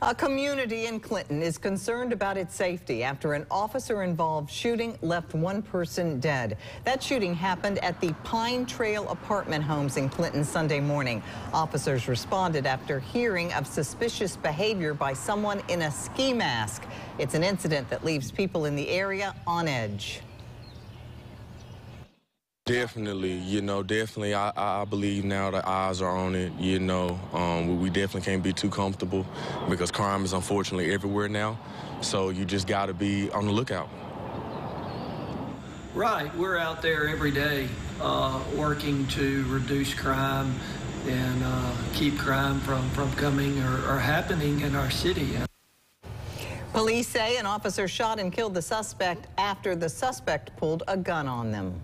A community in Clinton is concerned about its safety after an officer-involved shooting left one person dead. That shooting happened at the Pine Trail apartment homes in Clinton Sunday morning. Officers responded after hearing of suspicious behavior by someone in a ski mask. It's an incident that leaves people in the area on edge. Definitely, you know, definitely. I, I believe now the eyes are on it. You know, um, we definitely can't be too comfortable because crime is unfortunately everywhere now. So you just got to be on the lookout. Right, we're out there every day uh, working to reduce crime and uh, keep crime from, from coming or, or happening in our city. Police say an officer shot and killed the suspect after the suspect pulled a gun on them.